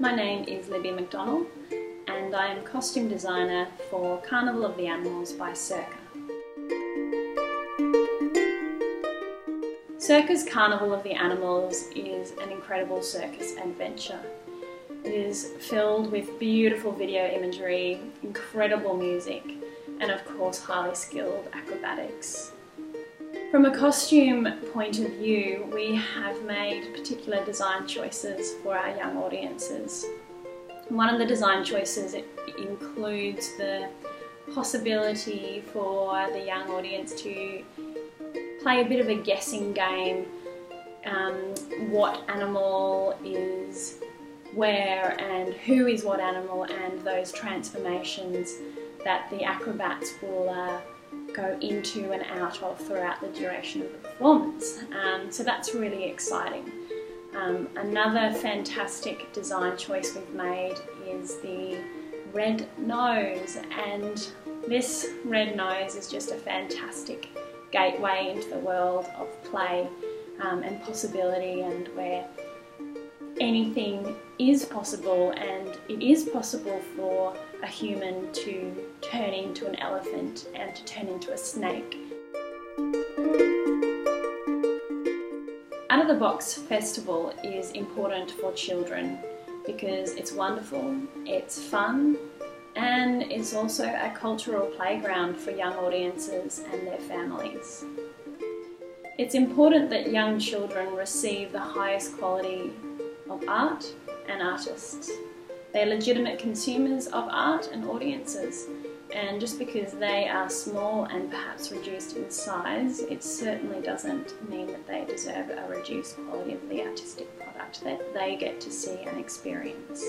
my name is Libby McDonald and I am costume designer for Carnival of the Animals by Circa. Circa's Carnival of the Animals is an incredible circus adventure. It is filled with beautiful video imagery, incredible music, and of course highly skilled acrobatics. From a costume point of view, we have made particular design choices for our young audiences. One of the design choices includes the possibility for the young audience to play a bit of a guessing game um, what animal is where and who is what animal and those transformations that the acrobats will uh, go into and out of throughout the duration of the performance. Um, so that's really exciting. Um, another fantastic design choice we've made is the red nose and this red nose is just a fantastic gateway into the world of play um, and possibility and where anything is possible and it is possible for a human to turn into an elephant and to turn into a snake. Out of the Box Festival is important for children because it's wonderful, it's fun, and it's also a cultural playground for young audiences and their families. It's important that young children receive the highest quality of art and artists. They're legitimate consumers of art and audiences, and just because they are small and perhaps reduced in size, it certainly doesn't mean that they deserve a reduced quality of the artistic product that they get to see and experience.